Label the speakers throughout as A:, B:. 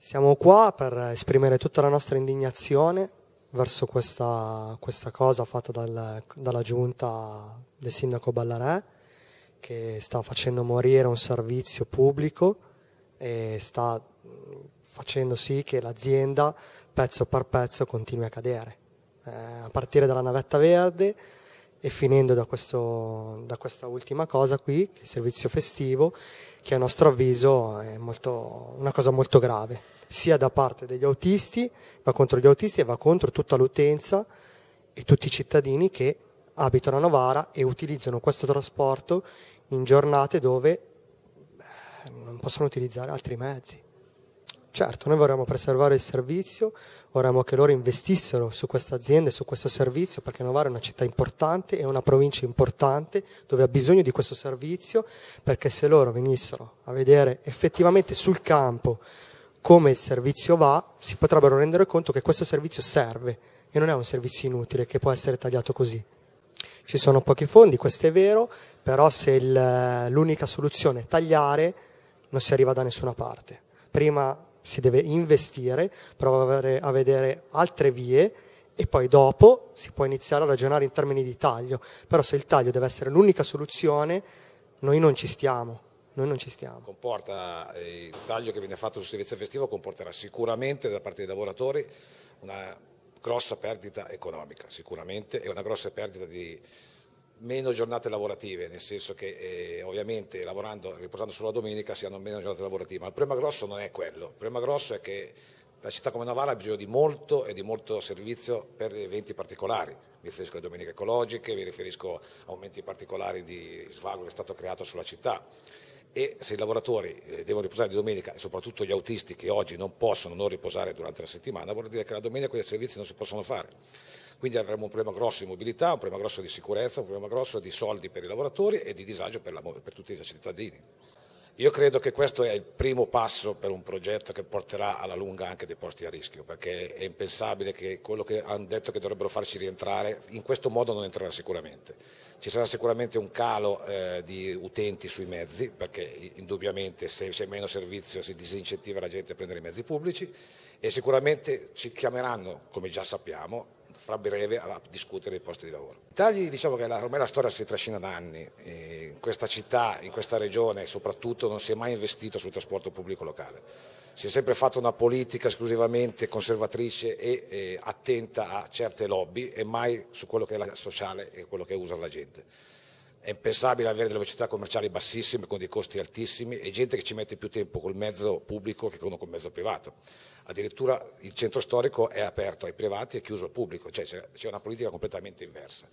A: Siamo qua per esprimere tutta la nostra indignazione verso questa, questa cosa fatta dal, dalla giunta del sindaco Ballarè che sta facendo morire un servizio pubblico e sta facendo sì che l'azienda pezzo per pezzo continui a cadere. Eh, a partire dalla navetta verde e finendo da, questo, da, questa ultima cosa qui, che è il servizio festivo, che a nostro avviso è molto, una cosa molto grave, sia da parte degli autisti, va contro gli autisti e va contro tutta l'utenza e tutti i cittadini che abitano a Novara e utilizzano questo trasporto in giornate dove eh, non possono utilizzare altri mezzi. Certo, noi vorremmo preservare il servizio, vorremmo che loro investissero su questa azienda e su questo servizio perché Novara è una città importante, è una provincia importante dove ha bisogno di questo servizio perché se loro venissero a vedere effettivamente sul campo come il servizio va, si potrebbero rendere conto che questo servizio serve e non è un servizio inutile che può essere tagliato così. Ci sono pochi fondi, questo è vero, però se l'unica soluzione è tagliare non si arriva da nessuna parte. Prima si deve investire, provare a vedere altre vie e poi dopo si può iniziare a ragionare in termini di taglio. Però se il taglio deve essere l'unica soluzione, noi non ci stiamo. Noi non ci stiamo.
B: Comporta, eh, il taglio che viene fatto sul servizio festivo comporterà sicuramente da parte dei lavoratori una grossa perdita economica, sicuramente, e una grossa perdita di meno giornate lavorative, nel senso che eh, ovviamente lavorando, riposando sulla domenica si hanno meno giornate lavorative, ma il problema grosso non è quello, il problema grosso è che la città come Novara ha bisogno di molto e di molto servizio per eventi particolari, mi riferisco alle domeniche ecologiche, mi riferisco a aumenti particolari di svago che è stato creato sulla città. E se i lavoratori eh, devono riposare di domenica e soprattutto gli autisti che oggi non possono non riposare durante la settimana, vuol dire che la domenica quei servizi non si possono fare. Quindi avremo un problema grosso di mobilità, un problema grosso di sicurezza, un problema grosso di soldi per i lavoratori e di disagio per, la, per tutti i cittadini. Io credo che questo è il primo passo per un progetto che porterà alla lunga anche dei posti a rischio, perché è impensabile che quello che hanno detto che dovrebbero farci rientrare, in questo modo non entrerà sicuramente. Ci sarà sicuramente un calo eh, di utenti sui mezzi, perché indubbiamente se c'è meno servizio si disincentiva la gente a prendere i mezzi pubblici e sicuramente ci chiameranno, come già sappiamo, fra breve a discutere dei posti di lavoro. I tagli, diciamo che la, ormai la storia si trascina da anni, in questa città, in questa regione soprattutto non si è mai investito sul trasporto pubblico locale, si è sempre fatta una politica esclusivamente conservatrice e eh, attenta a certe lobby e mai su quello che è la sociale e quello che usa la gente. È impensabile avere delle velocità commerciali bassissime con dei costi altissimi e gente che ci mette più tempo col mezzo pubblico che con il mezzo privato. Addirittura il centro storico è aperto ai privati e chiuso al pubblico, cioè c'è una politica completamente inversa.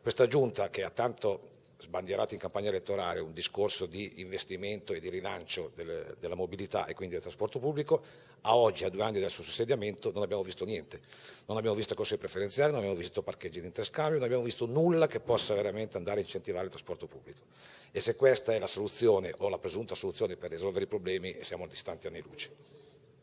B: Questa giunta che ha tanto sbandierato in campagna elettorale un discorso di investimento e di rilancio del, della mobilità e quindi del trasporto pubblico, a oggi, a due anni dal suo sussediamento, non abbiamo visto niente. Non abbiamo visto corsi preferenziali, non abbiamo visto parcheggi di interscambio, non abbiamo visto nulla che possa veramente andare a incentivare il trasporto pubblico. E se questa è la soluzione o la presunta soluzione per risolvere i problemi, siamo distanti anni luce.